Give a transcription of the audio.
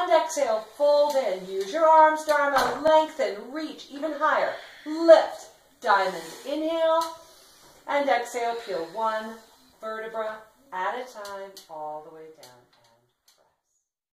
And exhale, fold in. Use your arms, Dharma. Lengthen, reach even higher. Lift, diamond. Inhale. And exhale, peel one vertebra at a time all the way down.